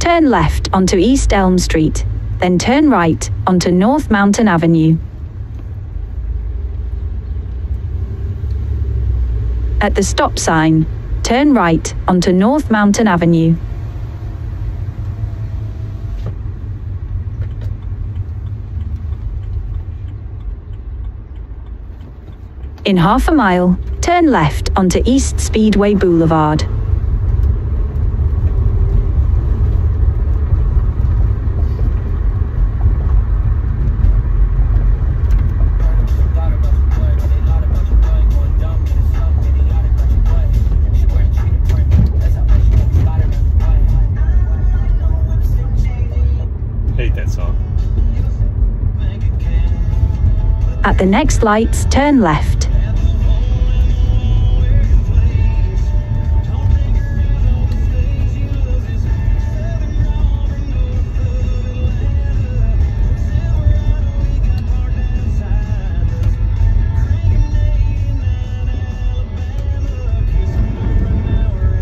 turn left onto East Elm Street, then turn right onto North Mountain Avenue. At the stop sign, turn right onto North Mountain Avenue. In half a mile, turn left onto East Speedway Boulevard. The next lights, turn left.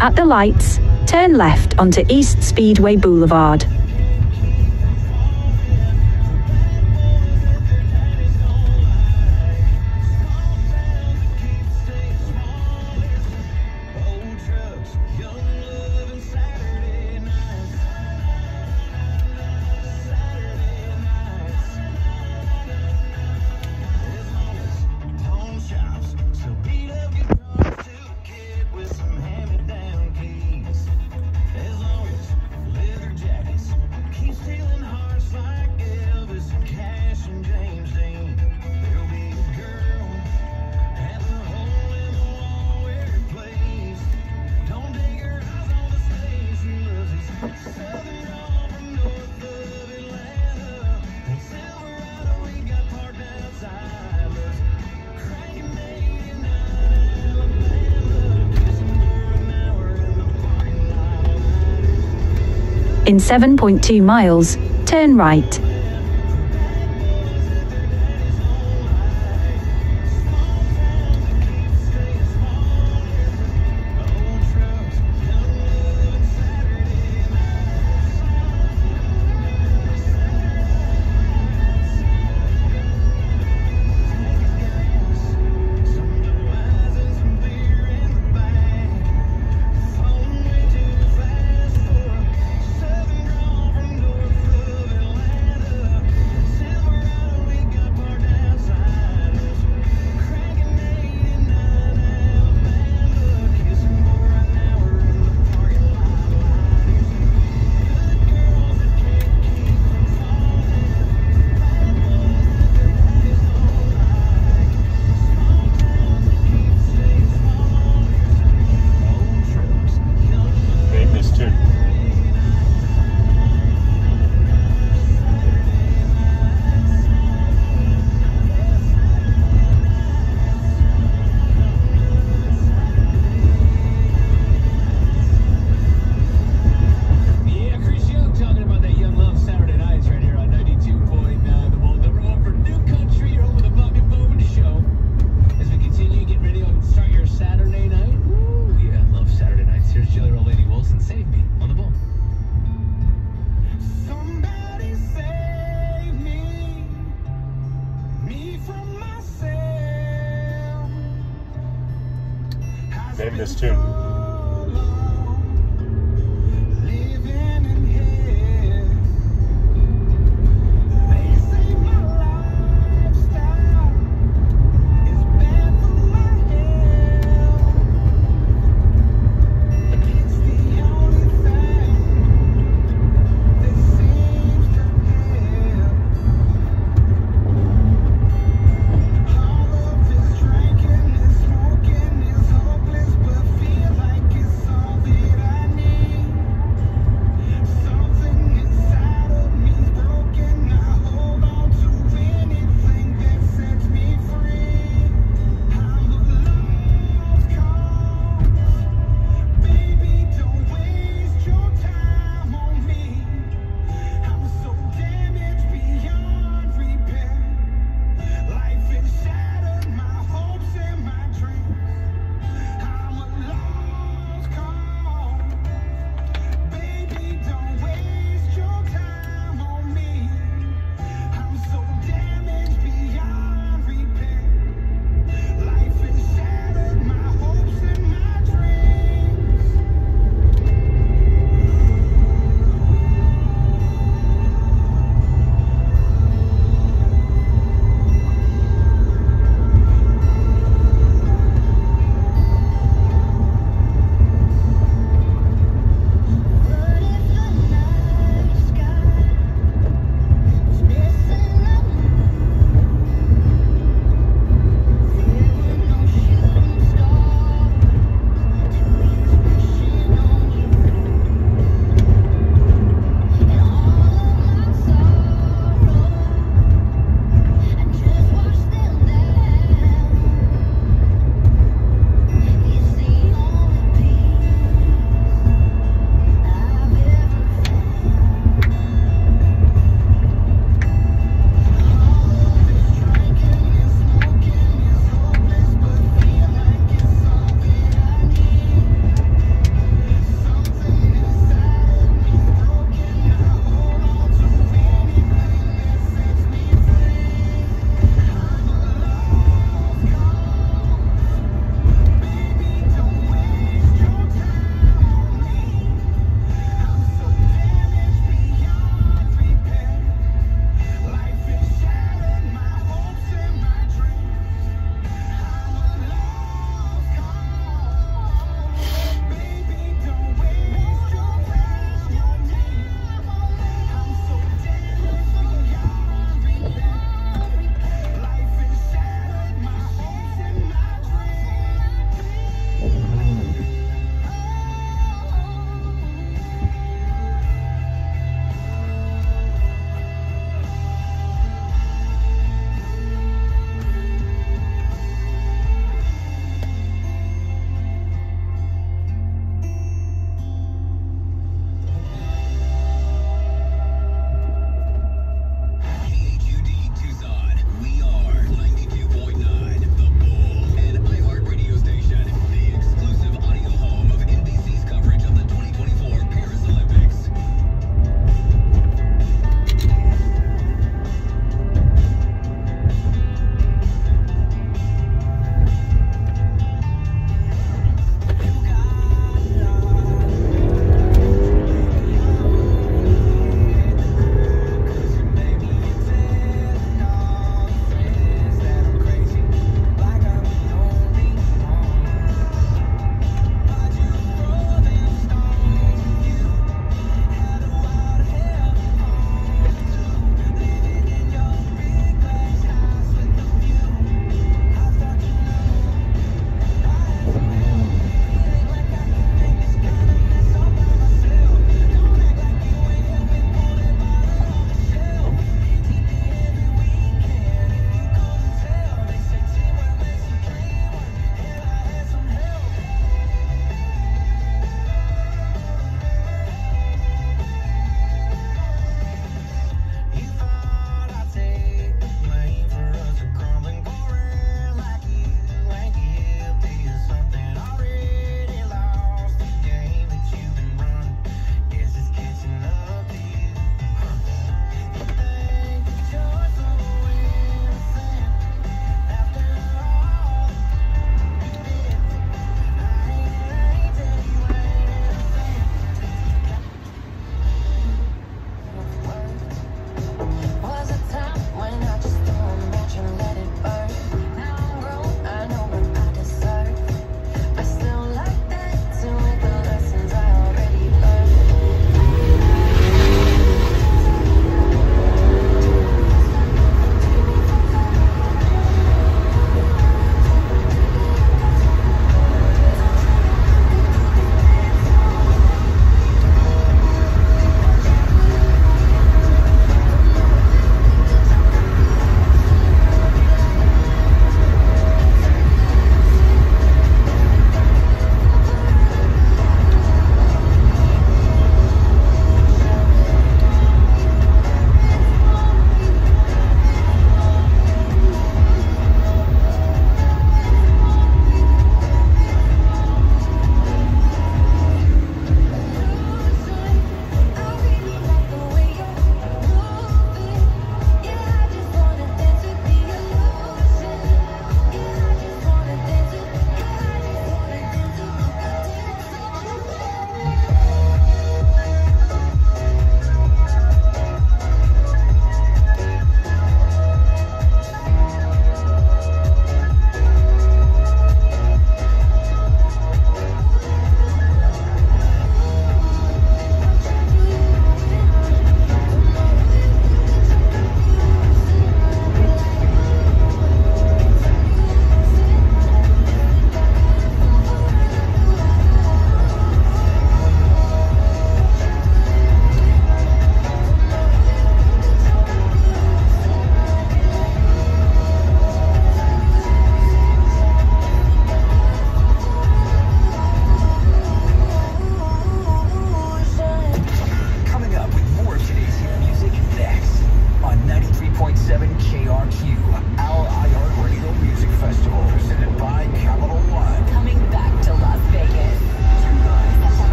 At the lights, turn left onto East Speedway Boulevard. In 7.2 miles, turn right. This tune.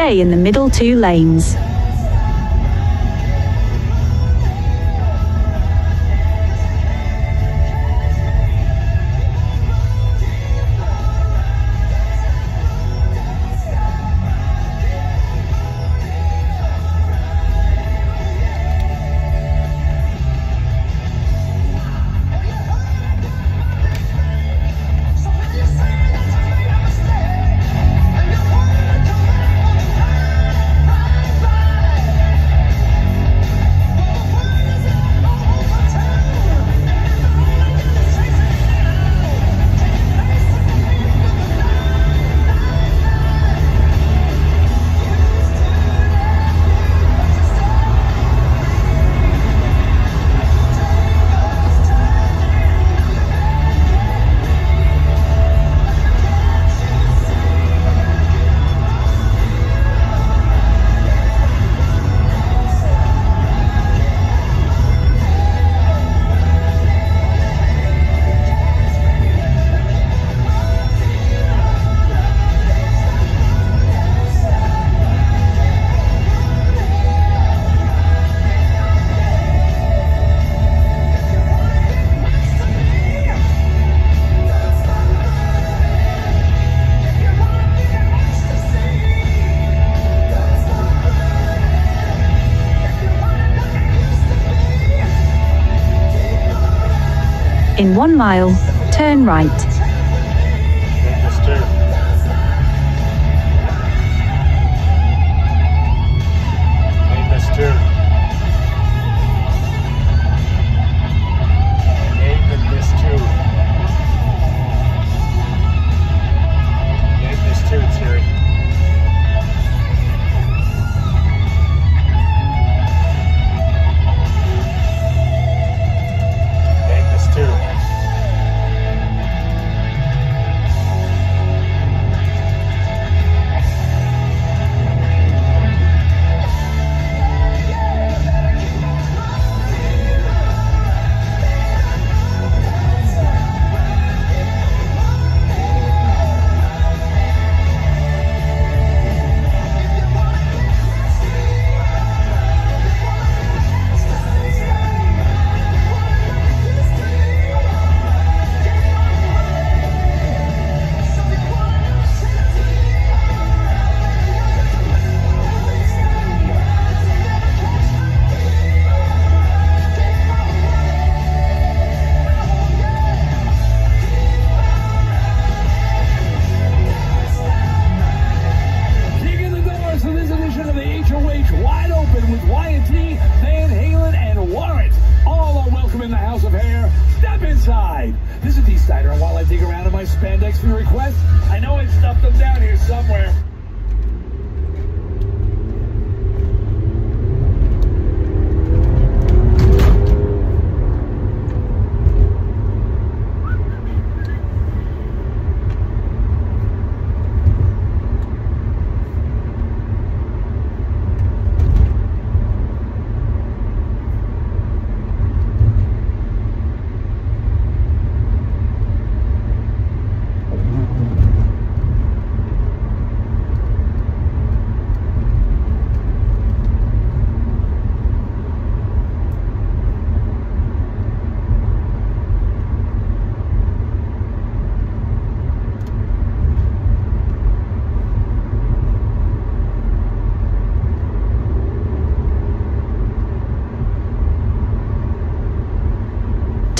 stay in the middle two lanes. In one mile, turn right.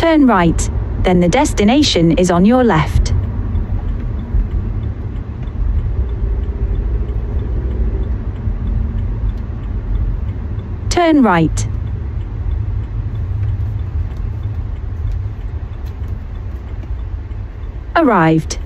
Turn right, then the destination is on your left. Turn right. Arrived.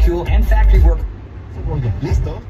molecule and factory work. ¿Listo?